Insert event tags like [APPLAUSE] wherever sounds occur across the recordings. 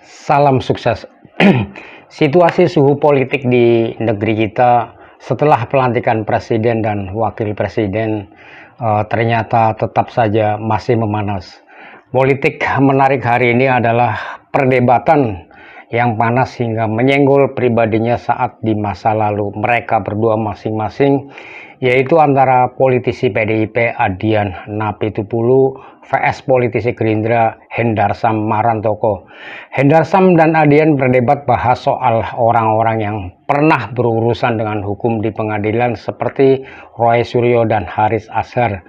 Salam sukses. [CLEARS THROAT] Situasi suhu politik di negeri kita setelah pelantikan presiden dan wakil presiden uh, ternyata tetap saja masih memanas. Politik menarik hari ini adalah perdebatan yang panas hingga menyenggol pribadinya saat di masa lalu mereka berdua masing-masing yaitu antara politisi PDIP Adian Napitupulu vs politisi Gerindra Hendarsam Marantoko. Hendarsam dan Adian berdebat bahas soal orang-orang yang pernah berurusan dengan hukum di pengadilan seperti Roy Suryo dan Haris Azhar.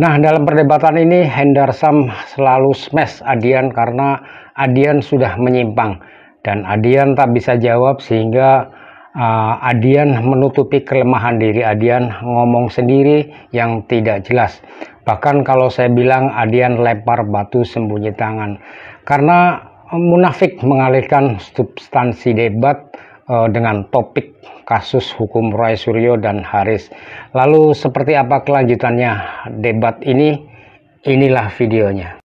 Nah, dalam perdebatan ini Hendarsam selalu smash Adian karena Adian sudah menyimpang dan Adian tak bisa jawab sehingga uh, Adian menutupi kelemahan diri Adian ngomong sendiri yang tidak jelas. Bahkan kalau saya bilang Adian lempar batu sembunyi tangan. Karena munafik mengalihkan substansi debat uh, dengan topik kasus hukum Roy Suryo dan Haris. Lalu seperti apa kelanjutannya debat ini? Inilah videonya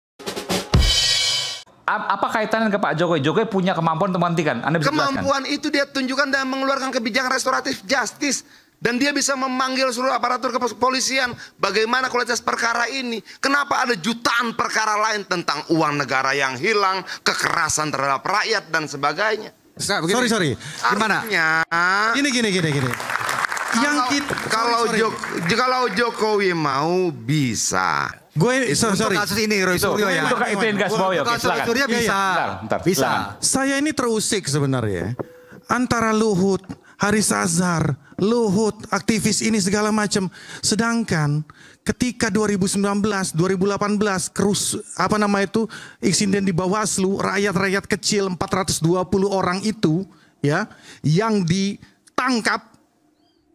apa kaitannya ke Pak Jokowi? Jokowi punya kemampuan untuk menghentikan. Anda bisa Kemampuan jelaskan. itu dia tunjukkan dan mengeluarkan kebijakan restoratif justice. Dan dia bisa memanggil seluruh aparatur kepolisian. Bagaimana kualitas perkara ini. Kenapa ada jutaan perkara lain tentang uang negara yang hilang. Kekerasan terhadap rakyat dan sebagainya. Sorry, sorry. Gimana? Artinya, gini, gini, gini, gini. Kalau, yang kita, kalau, sorry, Jok, kalau Jokowi mau bisa Gue so, sorry. kasus ini Roy Suryo ya. Untuk itu yang gas ya. Kasus Suryo bisa. Iya, iya. Bentar, bisa. Saya ini terusik sebenarnya. Antara Luhut, Haris Azhar, Luhut, aktivis ini segala macam. Sedangkan ketika 2019, 2018 kerus apa nama itu insiden di Bawaslu, rakyat-rakyat kecil 420 orang itu ya yang ditangkap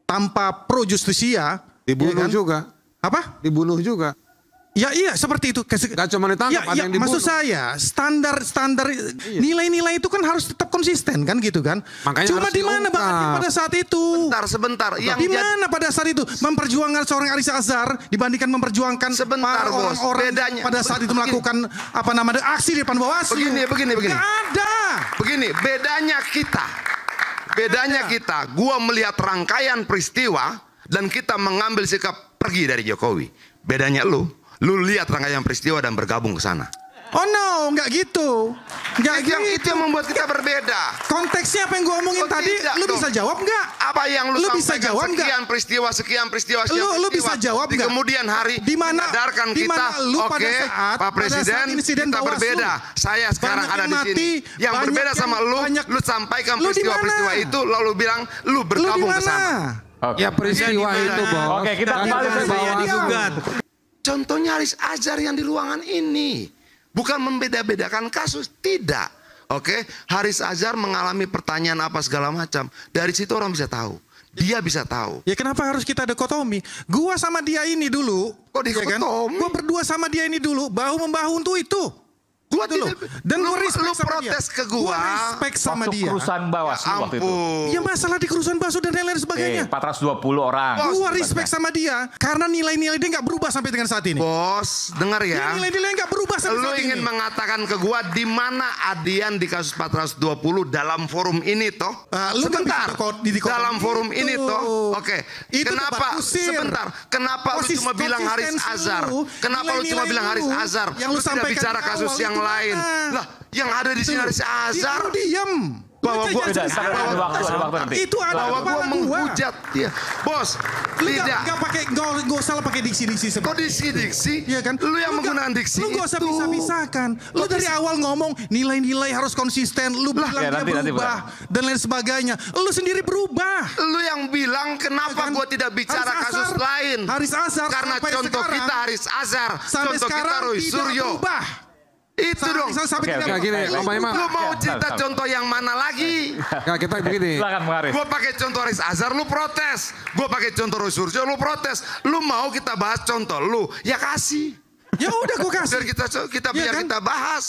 tanpa pro justisia dibunuh ya kan? juga. Apa? Dibunuh juga. Ya iya seperti itu. Gak cuma ditangkap, ya, ada ya, yang dibunuh. Maksud saya standar standar iya. nilai-nilai itu kan harus tetap konsisten kan gitu kan. Makanya Cuma di mana bang pada saat itu? Sebentar sebentar. Yang di mana pada saat itu memperjuangkan seorang Aris Azhar dibandingkan memperjuangkan sebentar orang-orang pada saat itu melakukan begini. apa namanya aksi di depan Bawaslu. Begini begini begini. Gak ada. Begini bedanya kita. Bedanya kita. Gua melihat rangkaian peristiwa dan kita mengambil sikap pergi dari Jokowi. Bedanya lu Lu lihat rangkaian peristiwa dan bergabung ke sana. Oh no, nggak gitu. Nggak gitu. Itu yang membuat kita berbeda. Konteksnya apa yang gue omongin oh, tadi, lu dong. bisa jawab nggak? Apa yang lu, lu bisa jawab sekian gak? peristiwa, sekian peristiwa, sekian lu, peristiwa. Lu bisa jawab Di kemudian hari di mana menyadarkan kita, oke, okay, Pak Presiden, kita berbeda. Saya sekarang ada di sini. Yang berbeda sama lu, lu sampaikan peristiwa-peristiwa itu, lalu bilang lu bergabung ke sana. Ya peristiwa itu, Bos. Oke, kita kembali ke bawah Contohnya Haris Azhar yang di ruangan ini. Bukan membeda-bedakan kasus, tidak. Oke, Haris Azhar mengalami pertanyaan apa segala macam. Dari situ orang bisa tahu. Dia bisa tahu. Ya kenapa harus kita dekotomi? Gua sama dia ini dulu. Kok dikotomi? Ya kan? Gua berdua sama dia ini dulu. Bahu membahu untuk itu. Gua gitu tidak, dan lu, lu protes dia. ke gua. Gua respect sama waktu dia. kerusuhan Bawaslu ya waktu itu. Ya masalah di kerusuhan Bawaslu dan lain-lain sebagainya. Eh, 420 orang. Gua respect sama dia karena nilai-nilai dia nggak berubah sampai dengan saat ini. Bos, dengar ya. Nilai-nilai nggak berubah sampai lu saat ingin ini. mengatakan ke gua di mana Adian di kasus 420 dalam forum ini toh? Uh, lu Sebentar. Di, di, di dalam forum itu. ini toh. Oke. Okay. Kenapa? Sebentar. Kenapa Posis, lu cuma bilang Haris Azhar? Kenapa lu cuma bilang Haris Azhar? Yang lu, tidak bicara kasus yang lain. Lah, yang ada di sini ada si Azhar. Diam. Bahwa gua ada waktu, ada waktu nanti. Itu ada bahwa gua menghujat dia. Bos, lu tidak enggak pakai enggak salah pakai diksi-diksi seperti. Kok diksi-diksi? Iya kan? Lu yang menggunakan diksi Lu enggak usah bisa-bisakan. Lu dari awal ngomong nilai-nilai harus konsisten. Lu bilang dia berubah dan lain sebagainya. Lu sendiri berubah. Lu yang bilang kenapa gua tidak bicara kasus lain? Haris Azhar karena contoh kita Haris Azhar, contoh kita Roy Suryo. Berubah. Dong. Sampai okay, okay. gini, Om Imam. Lu mau cerita contoh yang mana lagi? Nah, kita begini. Silakan Bang Gue pakai contoh Aris Azhar, lu protes. Gue pakai contoh Roy Suryo, lu protes. Lu mau kita bahas contoh lu, ya kasih. Ya udah gue kasih. Biar kita kita ya biar kan? kita bahas.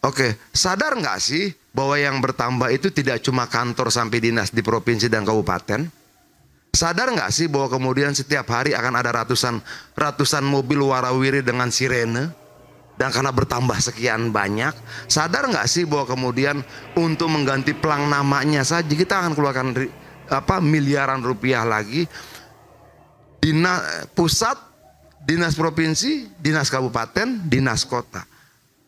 Oke, sadar nggak sih bahwa yang bertambah itu tidak cuma kantor sampai dinas di provinsi dan kabupaten? Sadar nggak sih bahwa kemudian setiap hari akan ada ratusan ratusan mobil warawiri dengan sirene? Dan karena bertambah sekian banyak, sadar nggak sih bahwa kemudian untuk mengganti pelang namanya saja kita akan keluarkan apa miliaran rupiah lagi. Dinas pusat, dinas provinsi, dinas kabupaten, dinas kota.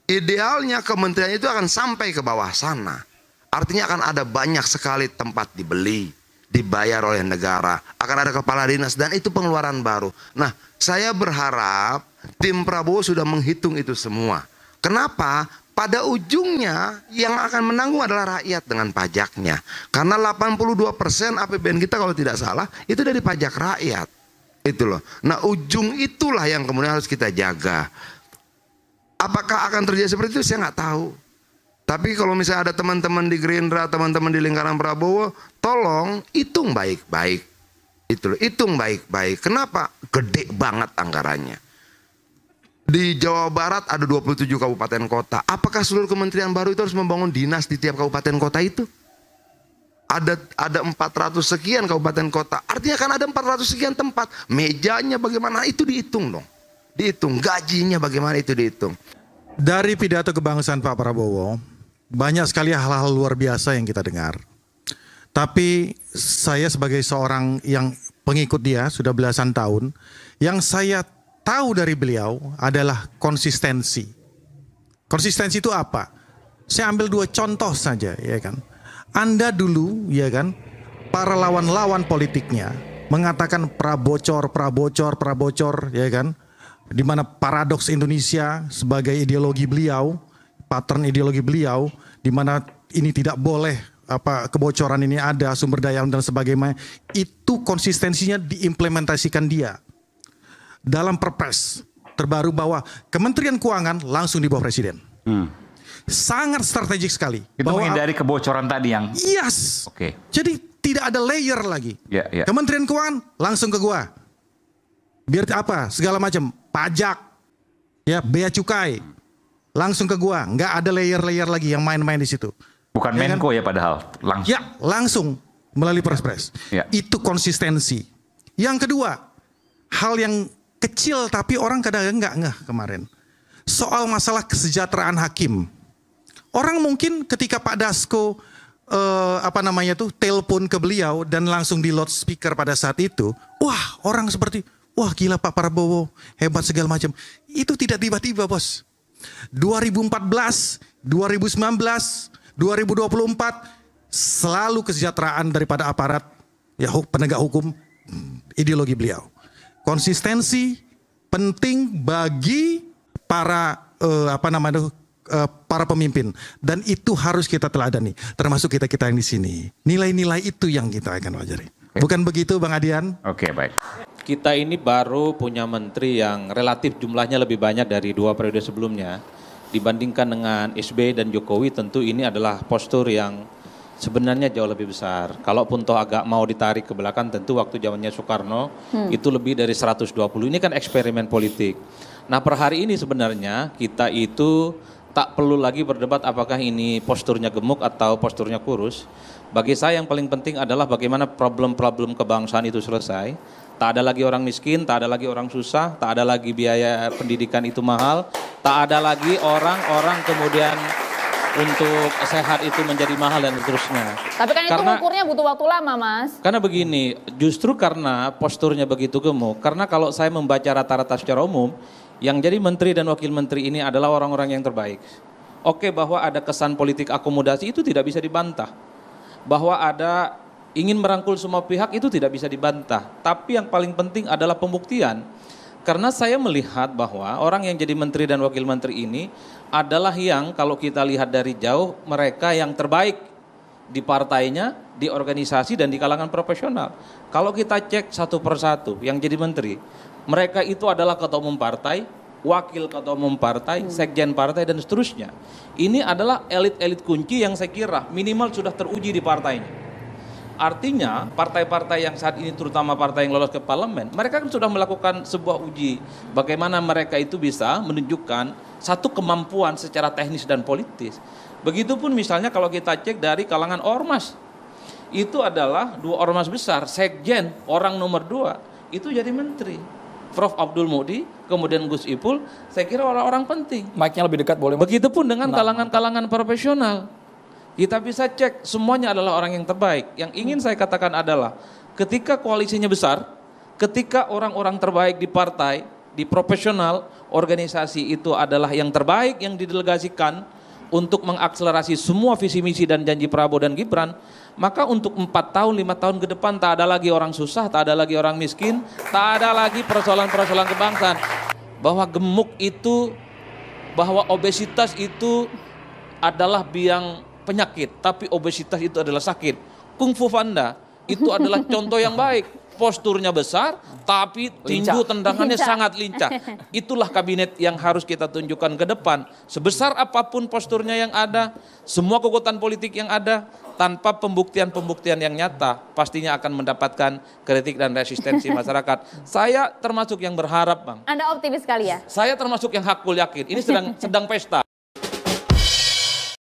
Idealnya kementerian itu akan sampai ke bawah sana. Artinya akan ada banyak sekali tempat dibeli, dibayar oleh negara, akan ada kepala dinas dan itu pengeluaran baru. Nah, saya berharap tim Prabowo sudah menghitung itu semua. Kenapa? Pada ujungnya yang akan menanggung adalah rakyat dengan pajaknya. Karena 82% APBN kita kalau tidak salah itu dari pajak rakyat. Itu loh. Nah, ujung itulah yang kemudian harus kita jaga. Apakah akan terjadi seperti itu saya nggak tahu. Tapi kalau misalnya ada teman-teman di Gerindra, teman-teman di lingkaran Prabowo, tolong hitung baik-baik. Itu hitung baik-baik. Kenapa? Gede banget anggarannya. Di Jawa Barat ada 27 kabupaten kota. Apakah seluruh kementerian baru itu harus membangun dinas di tiap kabupaten kota itu? Ada ada 400 sekian kabupaten kota. Artinya kan ada 400 sekian tempat. Mejanya bagaimana itu dihitung dong. Dihitung gajinya bagaimana itu dihitung. Dari pidato kebangsaan Pak Prabowo, banyak sekali hal-hal luar biasa yang kita dengar. Tapi saya sebagai seorang yang pengikut dia sudah belasan tahun, yang saya tahu dari beliau adalah konsistensi. Konsistensi itu apa? Saya ambil dua contoh saja, ya kan. Anda dulu, ya kan, para lawan-lawan politiknya mengatakan prabocor, prabocor, prabocor, ya kan. Di mana paradoks Indonesia sebagai ideologi beliau, pattern ideologi beliau, di mana ini tidak boleh apa kebocoran ini ada sumber daya dan sebagainya itu konsistensinya diimplementasikan dia dalam perpres terbaru bahwa Kementerian Keuangan langsung di bawah presiden. Hmm. Sangat strategik sekali. Itu bahwa, menghindari kebocoran tadi yang. Yes. Oke. Okay. Jadi tidak ada layer lagi. Yeah, yeah. Kementerian Keuangan langsung ke gua. Biar apa? Segala macam pajak, ya bea cukai, langsung ke gua. Nggak ada layer-layer lagi yang main-main di situ. Bukan ya Menko kan? ya padahal langsung. Ya langsung melalui perpres. Ya. Itu konsistensi. Yang kedua, hal yang kecil tapi orang kadang-kadang nggak ngeh kemarin. Soal masalah kesejahteraan hakim. Orang mungkin ketika Pak Dasko eh, apa namanya tuh telepon ke beliau dan langsung di loudspeaker pada saat itu, wah orang seperti wah gila Pak Prabowo hebat segala macam. Itu tidak tiba-tiba bos. 2014, 2019, 2024 selalu kesejahteraan daripada aparat ya penegak hukum ideologi beliau. Konsistensi penting bagi para uh, apa namanya uh, para pemimpin dan itu harus kita teladani termasuk kita kita yang di sini. Nilai-nilai itu yang kita akan wajari. Bukan begitu Bang Adian? Oke, okay, baik. Kita ini baru punya menteri yang relatif jumlahnya lebih banyak dari dua periode sebelumnya dibandingkan dengan SBY dan Jokowi tentu ini adalah postur yang sebenarnya jauh lebih besar. Kalaupun toh agak mau ditarik ke belakang tentu waktu zamannya Soekarno hmm. itu lebih dari 120. Ini kan eksperimen politik. Nah per hari ini sebenarnya kita itu tak perlu lagi berdebat apakah ini posturnya gemuk atau posturnya kurus. Bagi saya yang paling penting adalah bagaimana problem-problem kebangsaan itu selesai Tak ada lagi orang miskin, tak ada lagi orang susah, tak ada lagi biaya pendidikan itu mahal, tak ada lagi orang-orang kemudian untuk sehat itu menjadi mahal dan seterusnya. Tapi kan karena, itu ukurnya butuh waktu lama, Mas. Karena begini, justru karena posturnya begitu gemuk, karena kalau saya membaca rata-rata secara umum, yang jadi menteri dan wakil menteri ini adalah orang-orang yang terbaik. Oke, bahwa ada kesan politik akomodasi itu tidak bisa dibantah. Bahwa ada ingin merangkul semua pihak itu tidak bisa dibantah. Tapi yang paling penting adalah pembuktian. Karena saya melihat bahwa orang yang jadi menteri dan wakil menteri ini adalah yang kalau kita lihat dari jauh mereka yang terbaik di partainya, di organisasi dan di kalangan profesional. Kalau kita cek satu persatu yang jadi menteri, mereka itu adalah ketua umum partai, wakil ketua umum partai, sekjen partai dan seterusnya. Ini adalah elit-elit kunci yang saya kira minimal sudah teruji di partainya. Artinya partai-partai yang saat ini terutama partai yang lolos ke parlemen, mereka kan sudah melakukan sebuah uji bagaimana mereka itu bisa menunjukkan satu kemampuan secara teknis dan politis. Begitupun misalnya kalau kita cek dari kalangan ormas, itu adalah dua ormas besar, sekjen, orang nomor dua, itu jadi menteri. Prof. Abdul Mudi, kemudian Gus Ipul, saya kira orang-orang penting. Mic-nya lebih dekat boleh? Begitupun dengan kalangan-kalangan profesional. Kita bisa cek semuanya adalah orang yang terbaik. Yang ingin saya katakan adalah ketika koalisinya besar, ketika orang-orang terbaik di partai, di profesional, organisasi itu adalah yang terbaik yang didelegasikan untuk mengakselerasi semua visi misi dan janji Prabowo dan Gibran, maka untuk empat tahun, lima tahun ke depan tak ada lagi orang susah, tak ada lagi orang miskin, tak ada lagi persoalan-persoalan kebangsaan. Bahwa gemuk itu, bahwa obesitas itu adalah biang penyakit, tapi obesitas itu adalah sakit. Kung Fu Panda itu adalah [LAUGHS] contoh yang baik. Posturnya besar, tapi tinju tendangannya Lincah. sangat lincah. [LAUGHS] Itulah kabinet yang harus kita tunjukkan ke depan. Sebesar apa pun posturnya yang ada, semua kekuatan politik yang ada, tanpa pembuktian-pembuktian yang nyata, pastinya akan mendapatkan kritik dan resistensi [LAUGHS] masyarakat. Saya termasuk yang berharap, Bang. Anda optimis sekali ya? Saya termasuk yang hakul yakin. Ini sedang sedang pesta.